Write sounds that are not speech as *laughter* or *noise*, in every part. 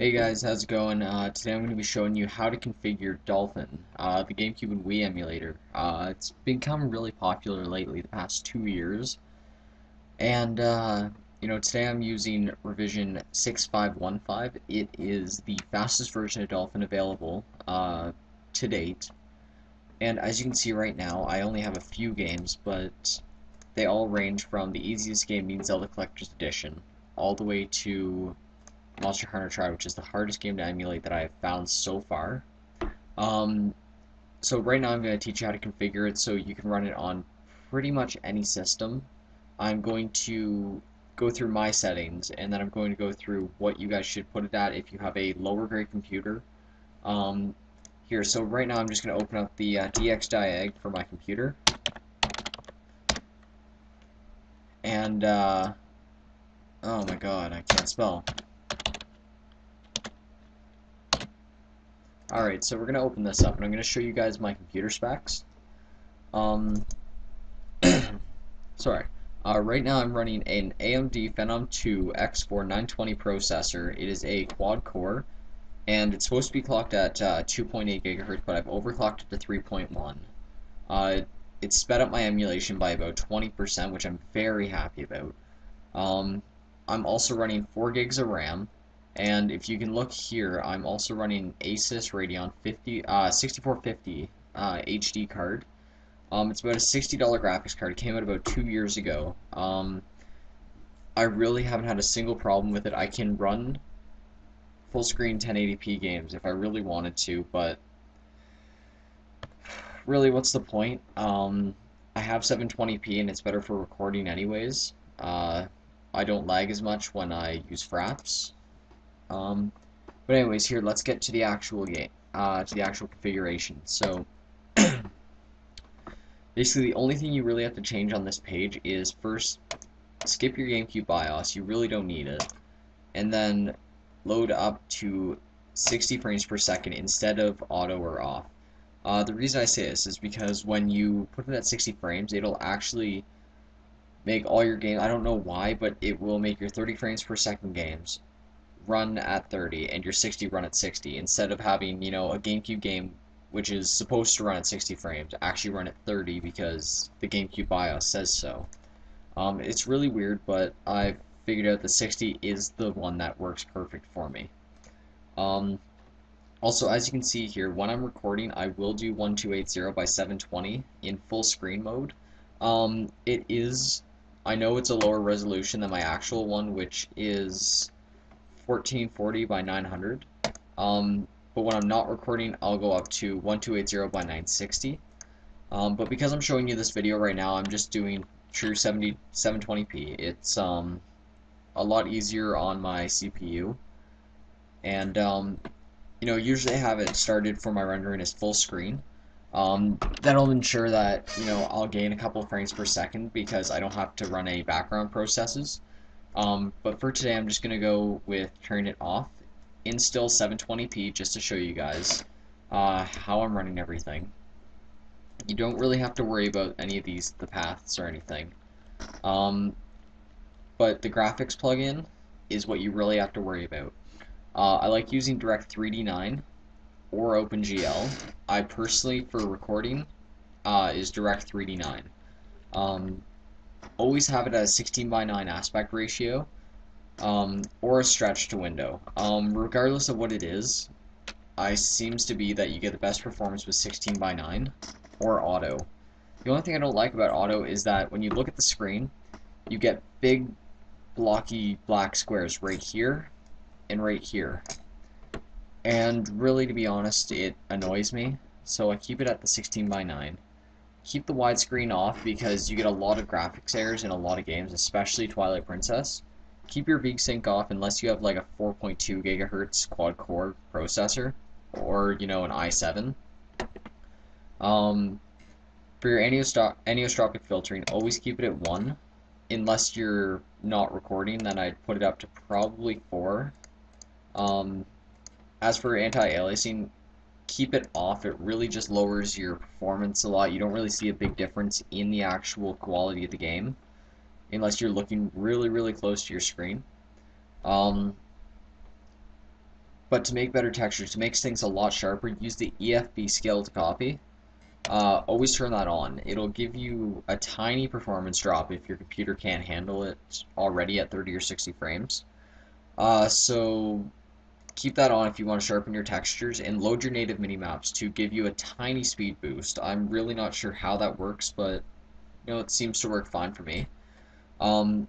Hey guys, how's it going? Uh, today I'm going to be showing you how to configure Dolphin, uh, the GameCube and Wii emulator. Uh, it's become really popular lately, the past two years. And, uh, you know, today I'm using revision 6515. It is the fastest version of Dolphin available uh, to date. And as you can see right now, I only have a few games, but they all range from the easiest game being Zelda Collector's Edition, all the way to Monster Hunter Tri, which is the hardest game to emulate that I have found so far. Um, so right now I'm going to teach you how to configure it so you can run it on pretty much any system. I'm going to go through my settings and then I'm going to go through what you guys should put it at if you have a lower grade computer. Um, here, so right now I'm just going to open up the uh, DXDiag for my computer. And, uh, oh my god, I can't spell. Alright, so we're going to open this up, and I'm going to show you guys my computer specs. Um, *clears throat* sorry. Uh, right now I'm running an AMD Phenom 2 X4 920 processor. It is a quad-core, and it's supposed to be clocked at uh, 2.8 gigahertz, but I've overclocked it to 3.1. Uh, it sped up my emulation by about 20%, which I'm very happy about. Um, I'm also running 4 gigs of RAM, and if you can look here, I'm also running Asus Radeon 50, uh, 6450 uh, HD card. Um, it's about a $60 graphics card. It came out about two years ago. Um, I really haven't had a single problem with it. I can run full screen 1080p games if I really wanted to, but really, what's the point? Um, I have 720p and it's better for recording anyways. Uh, I don't lag as much when I use Fraps. Um, but anyways, here, let's get to the actual game, uh, to the actual configuration. So, *clears throat* basically, the only thing you really have to change on this page is first, skip your GameCube BIOS, you really don't need it, and then load up to 60 frames per second instead of auto or off. Uh, the reason I say this is because when you put it at 60 frames, it'll actually make all your games, I don't know why, but it will make your 30 frames per second games run at 30 and your 60 run at 60 instead of having, you know, a GameCube game which is supposed to run at 60 frames actually run at 30 because the GameCube BIOS says so. Um, it's really weird, but I've figured out the 60 is the one that works perfect for me. Um, also, as you can see here, when I'm recording, I will do 1280 by 720 in full screen mode. Um, it is, I know it's a lower resolution than my actual one, which is 1440 by 900. Um, but when I'm not recording, I'll go up to 1280 by 960. Um, but because I'm showing you this video right now, I'm just doing true 70 720p. It's um, a lot easier on my CPU, and um, you know usually I have it started for my rendering as full screen. Um, that'll ensure that you know I'll gain a couple frames per second because I don't have to run any background processes. Um, but for today, I'm just going to go with turn it off in still 720p just to show you guys uh, how I'm running everything. You don't really have to worry about any of these, the paths or anything. Um, but the graphics plugin is what you really have to worry about. Uh, I like using Direct 3D9 or OpenGL. I personally, for recording, uh, is Direct 3D9. Um, always have it at a 16 by 9 aspect ratio um, or a stretch to window. Um, regardless of what it is, I seems to be that you get the best performance with 16 by 9 or auto. The only thing I don't like about auto is that when you look at the screen, you get big blocky black squares right here and right here. And really, to be honest, it annoys me, so I keep it at the 16 by 9 keep the widescreen off because you get a lot of graphics errors in a lot of games, especially Twilight Princess. Keep your VSync off unless you have like a 4.2 gigahertz quad core processor or you know an i7. Um, for your anisotropic filtering, always keep it at one, unless you're not recording. Then I'd put it up to probably four. Um, as for anti-aliasing, keep it off, it really just lowers your performance a lot. You don't really see a big difference in the actual quality of the game unless you're looking really, really close to your screen. Um, but to make better textures, to make things a lot sharper, use the EFB scale to copy. Uh, always turn that on. It'll give you a tiny performance drop if your computer can't handle it already at 30 or 60 frames. Uh, so keep that on if you want to sharpen your textures and load your native mipmaps to give you a tiny speed boost. I'm really not sure how that works, but you know it seems to work fine for me. Um,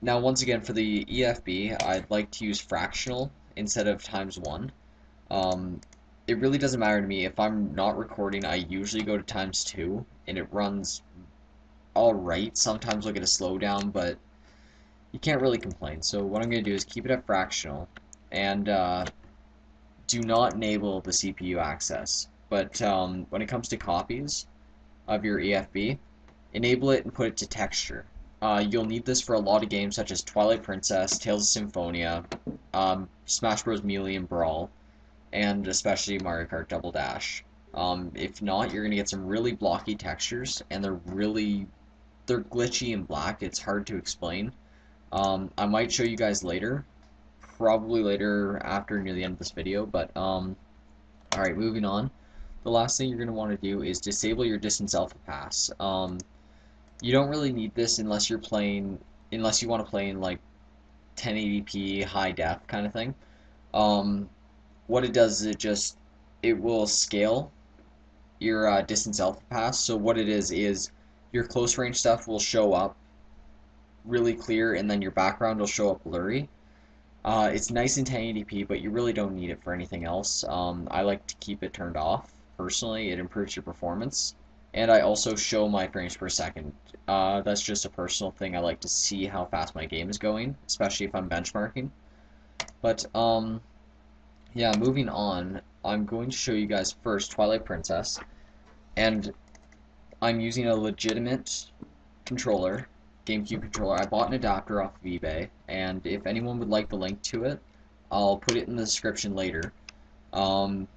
now once again for the EFB, I'd like to use fractional instead of times one. Um, it really doesn't matter to me. If I'm not recording, I usually go to times two, and it runs alright. Sometimes I'll get a slowdown, but you can't really complain. So what I'm going to do is keep it at fractional, and uh, do not enable the CPU access. But um, when it comes to copies of your EFB, enable it and put it to texture. Uh, you'll need this for a lot of games such as Twilight Princess, Tales of Symphonia, um, Smash Bros. Melee and Brawl, and especially Mario Kart Double Dash. Um, if not, you're gonna get some really blocky textures, and they're really they're glitchy and black. It's hard to explain. Um, I might show you guys later, probably later after near the end of this video. But um, all right, moving on. The last thing you're gonna want to do is disable your distance alpha pass. Um, you don't really need this unless you're playing, unless you want to play in like 1080p high def kind of thing. Um, what it does is it just it will scale your uh, distance alpha pass. So what it is is your close range stuff will show up really clear, and then your background will show up blurry. Uh, it's nice in 1080p, but you really don't need it for anything else. Um, I like to keep it turned off. Personally, it improves your performance. And I also show my frames per second. Uh, that's just a personal thing. I like to see how fast my game is going, especially if I'm benchmarking. But, um, yeah, moving on, I'm going to show you guys first Twilight Princess, and I'm using a legitimate controller, GameCube controller. I bought an adapter off of eBay, and if anyone would like the link to it, I'll put it in the description later. Um,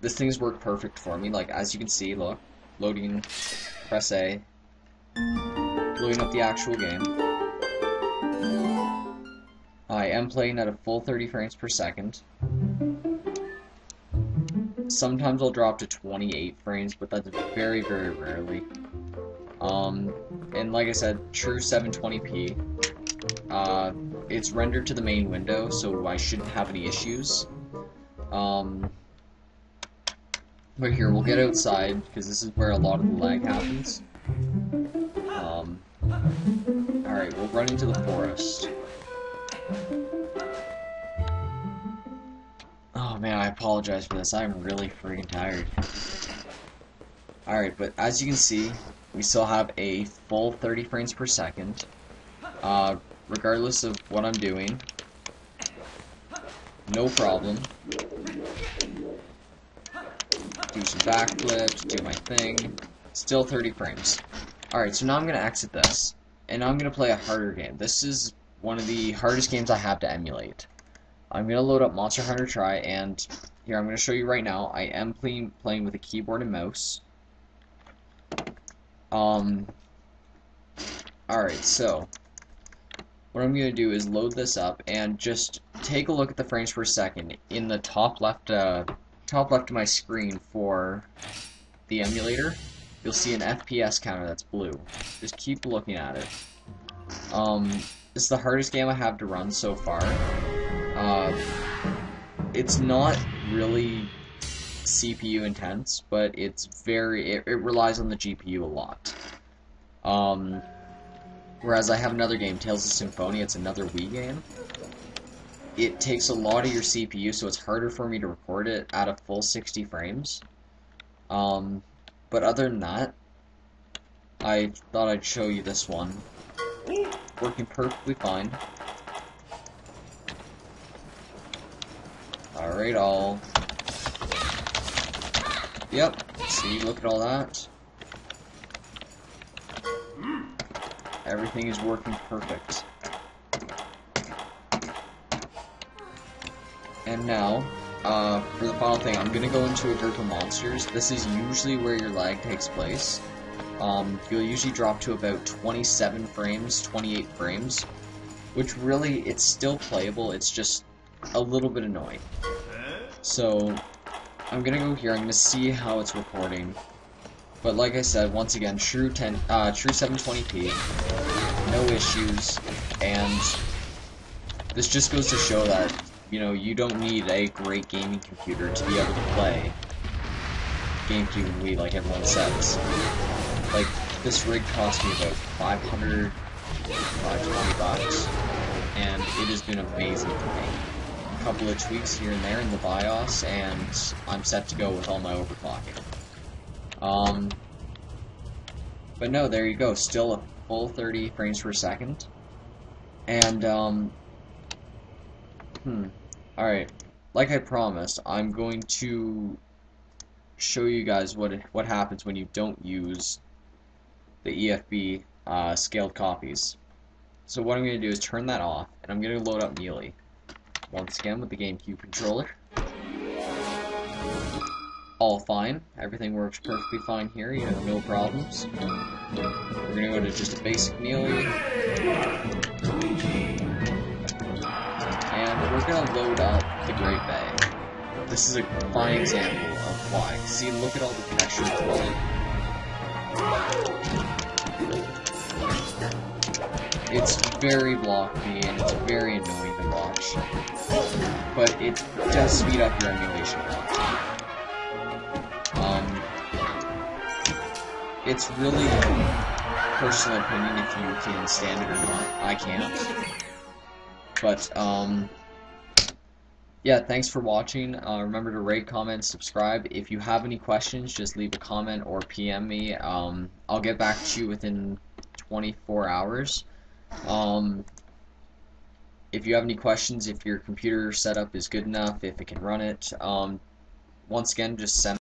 this thing's worked perfect for me, like, as you can see, look, loading, press A, loading up the actual game. I am playing at a full 30 frames per second. Sometimes I'll drop to 28 frames, but that's very, very rarely. Um, and like I said, true 720p. Uh, it's rendered to the main window, so I shouldn't have any issues. Um, but here, we'll get outside, because this is where a lot of the lag happens. Um, alright, we'll run into the forest. Oh man, I apologize for this. I'm really freaking tired. Alright, but as you can see, we still have a full 30 frames per second. Uh, regardless of what I'm doing. No problem. Do some backflips, do my thing. Still 30 frames. Alright, so now I'm going to exit this. And I'm going to play a harder game. This is one of the hardest games I have to emulate. I'm going to load up Monster Hunter Tri, and here, I'm going to show you right now. I am playing, playing with a keyboard and mouse. Um, alright, so, what I'm going to do is load this up, and just take a look at the frames per second in the top left, uh, top left of my screen for the emulator. You'll see an FPS counter that's blue. Just keep looking at it. Um, it's the hardest game I have to run so far. Uh, it's not really CPU intense, but it's very, it, it relies on the GPU a lot. Um, whereas I have another game, Tales of Symphonia, it's another Wii game. It takes a lot of your CPU, so it's harder for me to record it at a full 60 frames. Um, but other than that, I thought I'd show you this one working perfectly fine. Alright, I'll... Yep, see, look at all that. Everything is working perfect. And now, uh, for the final thing, I'm gonna go into a group of monsters. This is usually where your lag takes place. Um, you'll usually drop to about 27 frames, 28 frames, which really, it's still playable, it's just a little bit annoying. So, I'm gonna go here, I'm gonna see how it's recording. But like I said, once again, true 10, uh, true 720p, no issues, and this just goes to show that, you know, you don't need a great gaming computer to be able to play GameCube and Wii like everyone says. Like, this rig cost me about 500, 520 bucks, and it has been amazing for me. Couple of tweaks here and there in the BIOS, and I'm set to go with all my overclocking. Um, but no, there you go. Still a full 30 frames per second. And, um, hmm. Alright. Like I promised, I'm going to show you guys what what happens when you don't use the EFB uh, scaled copies. So what I'm going to do is turn that off, and I'm going to load up Melee. Once again with the GameCube controller all fine. Everything works perfectly fine here, you know, no problems. We're gonna go to just a basic melee. And we're gonna load up the Great Bay. This is a fine example of why. See, look at all the texture quality. It's very blocky and it's very annoying to watch. But it does speed up your emulation process. it's really personal opinion if you can stand it or not. I can't. But, um, yeah, thanks for watching. Uh, remember to rate, comment, subscribe. If you have any questions, just leave a comment or PM me. Um, I'll get back to you within 24 hours. Um, if you have any questions, if your computer setup is good enough, if it can run it, um, once again, just send